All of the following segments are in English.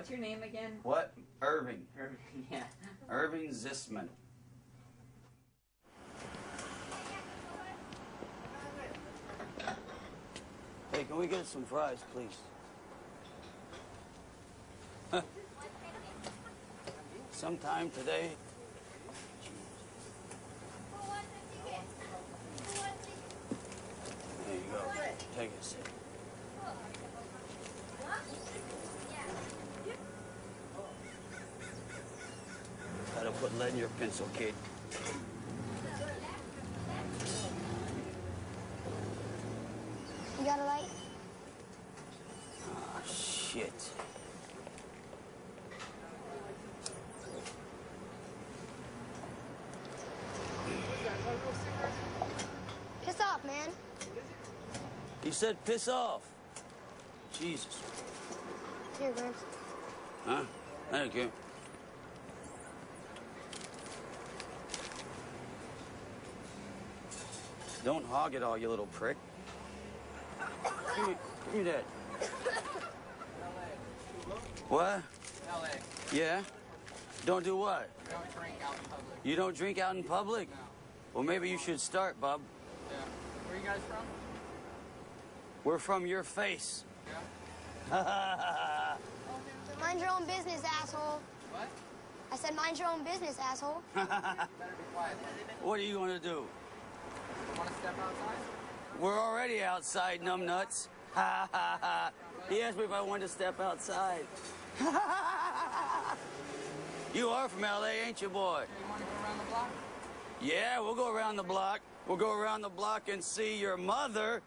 What's your name again? What? Irving. Irving, yeah. Irving Zisman. Hey, can we get some fries, please? Huh. Sometime today. There you go. Take a sip. Lead in your pencil, kid. You got a light? Ah, shit. Piss off, man. He said piss off. Jesus. Here, Gramps. Huh? Thank you. Don't hog it all, you little prick. Give me, give me that. What? LA. Yeah? Don't do what? Don't drink out in public. You don't drink out in public? No. Well, maybe you should start, bub. Yeah. Where you guys from? We're from your face. Yeah. Mind your own business, asshole. What? I said mind your own business, asshole. Better be quiet. what are you going to do? Want to step outside? We're already outside, numbnuts. Ha ha ha. He asked me if I wanted to step outside. you are from LA, ain't you, boy? You want to go around the block? Yeah, we'll go around the block. We'll go around the block and see your mother.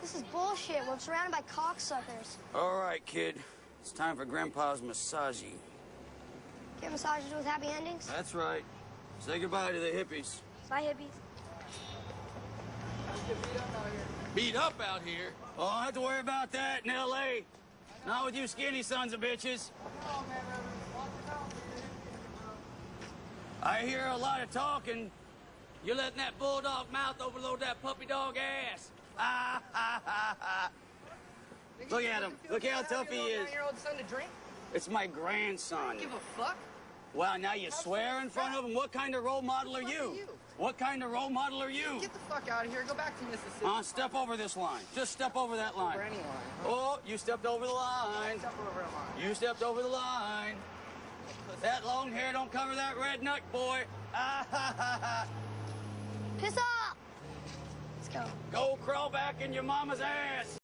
This is bullshit. We're surrounded by cocksuckers. All right, kid. It's time for Grandpa's massagey. Get massages with happy endings? That's right. Say goodbye to the hippies. Bye, hippies. Beat up out here? Oh, I have to worry about that in L.A. Not with you skinny sons of bitches. I hear a lot of talking. You're letting that bulldog mouth overload that puppy dog ass. Ah, ha, ha, ha. Look at him. Look how tough he is. Nine-year-old son to drink? It's my grandson. Give a fuck. Wow, now you swear in front of him? What kind of role model are What the fuck you? are you? What kind of role model are you? Get the fuck out of here. Go back to Mississippi. Uh, step over this line. Just step over that line. Over any line. Oh, you stepped over the line. Step over a line. You stepped over the line. That long hair don't cover that red nut, boy. Ah, ha, ha, ha. Piss off! Let's go. Go crawl back in your mama's ass.